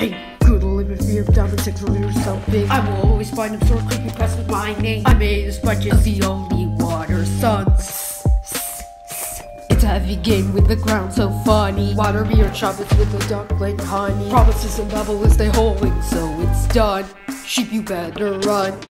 Hey, good live in fear of diamond six or something. I will always find them sort of creepy press with my name. I made as much as the only water sons. It's a heavy game with the ground so funny. Water beer chocolates with a the like honey. Promises and bubble is they holding, so it's done. Sheep, you better run.